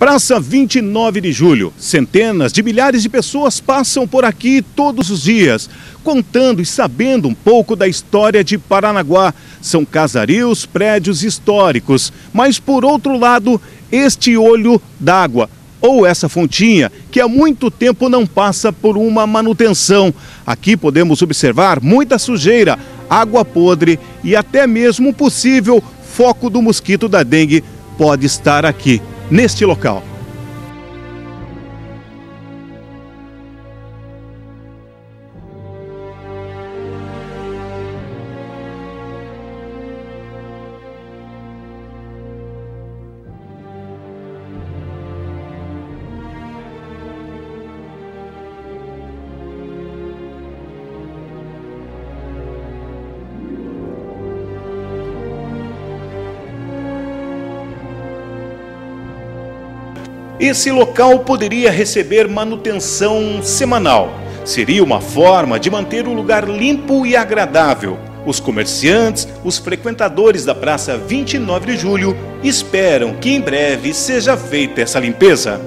Praça 29 de Julho. Centenas de milhares de pessoas passam por aqui todos os dias, contando e sabendo um pouco da história de Paranaguá. São casarios, prédios históricos, mas por outro lado, este olho d'água, ou essa fontinha, que há muito tempo não passa por uma manutenção. Aqui podemos observar muita sujeira, água podre e até mesmo possível foco do mosquito da dengue pode estar aqui neste local. Esse local poderia receber manutenção semanal. Seria uma forma de manter o lugar limpo e agradável. Os comerciantes, os frequentadores da Praça 29 de Julho esperam que em breve seja feita essa limpeza.